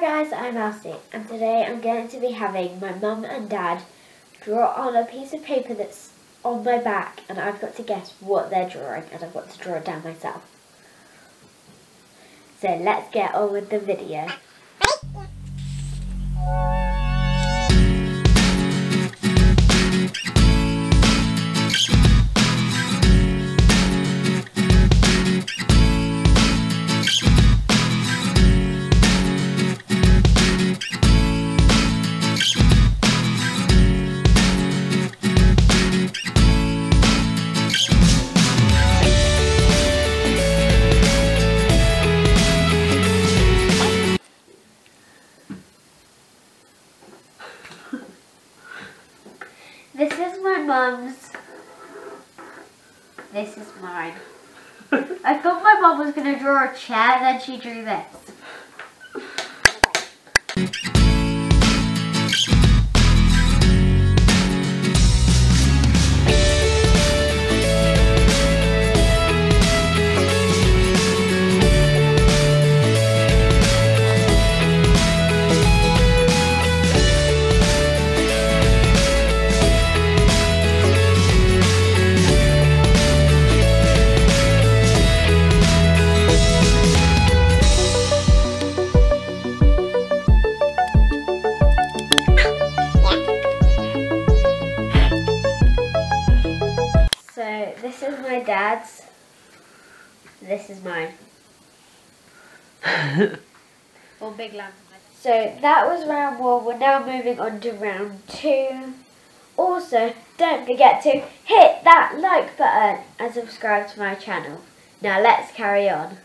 guys, I'm Elsie and today I'm going to be having my mum and dad draw on a piece of paper that's on my back and I've got to guess what they're drawing and I've got to draw it down myself. So let's get on with the video. This is my mum's. This is mine. I thought my mum was going to draw a chair, then she drew this. This is my dad's. This is mine. Or big lamp. So that was round one. We're now moving on to round two. Also, don't forget to hit that like button and subscribe to my channel. Now let's carry on.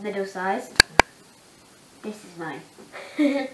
Middle size. This is mine.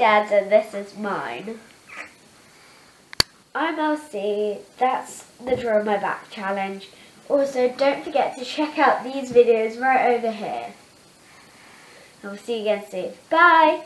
dad's and this is mine. I'm Elsie. That's the Draw My Back challenge. Also, don't forget to check out these videos right over here. And we'll see you again soon. Bye!